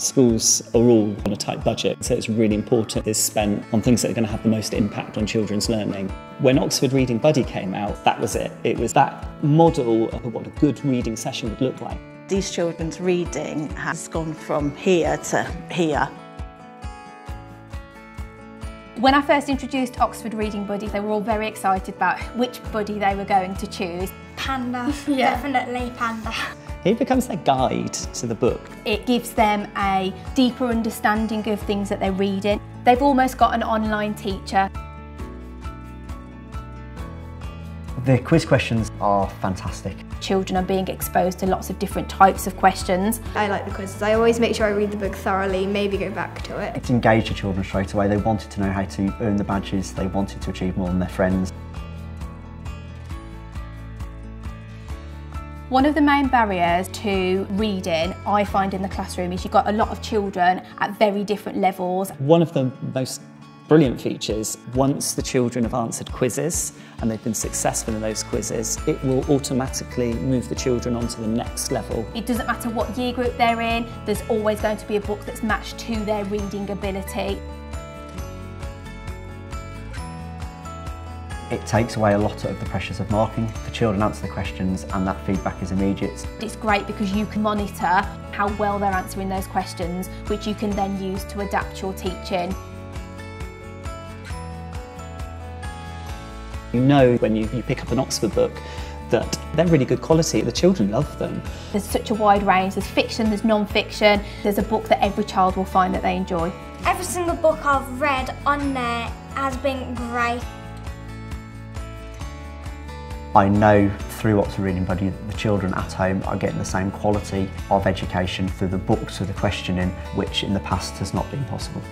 Schools are all on a tight budget, so it's really important it's spent on things that are going to have the most impact on children's learning. When Oxford Reading Buddy came out, that was it. It was that model of what a good reading session would look like. These children's reading has gone from here to here. When I first introduced Oxford Reading Buddy, they were all very excited about which buddy they were going to choose. Panda, yeah. definitely Panda. He becomes their guide to the book. It gives them a deeper understanding of things that they're reading. They've almost got an online teacher. The quiz questions are fantastic. Children are being exposed to lots of different types of questions. I like the quizzes. I always make sure I read the book thoroughly, maybe go back to it. It's engaged the children straight away. They wanted to know how to earn the badges. They wanted to achieve more than their friends. One of the main barriers to reading, I find in the classroom, is you've got a lot of children at very different levels. One of the most brilliant features, once the children have answered quizzes and they've been successful in those quizzes, it will automatically move the children on to the next level. It doesn't matter what year group they're in, there's always going to be a book that's matched to their reading ability. It takes away a lot of the pressures of marking. The children answer the questions and that feedback is immediate. It's great because you can monitor how well they're answering those questions, which you can then use to adapt your teaching. You know when you, you pick up an Oxford book that they're really good quality. The children love them. There's such a wide range. There's fiction, there's non-fiction. There's a book that every child will find that they enjoy. Every single book I've read on there has been great. I know through Oxford Reading Buddy that the children at home are getting the same quality of education through the books, through the questioning, which in the past has not been possible.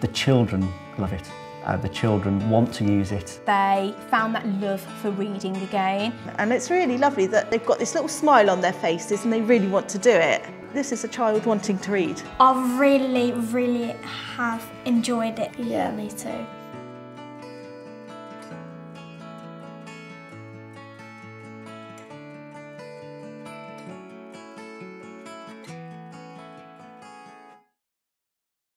The children love it. Uh, the children want to use it. They found that love for reading again. And it's really lovely that they've got this little smile on their faces and they really want to do it. This is a child wanting to read. I really, really have enjoyed it. Yeah, me too.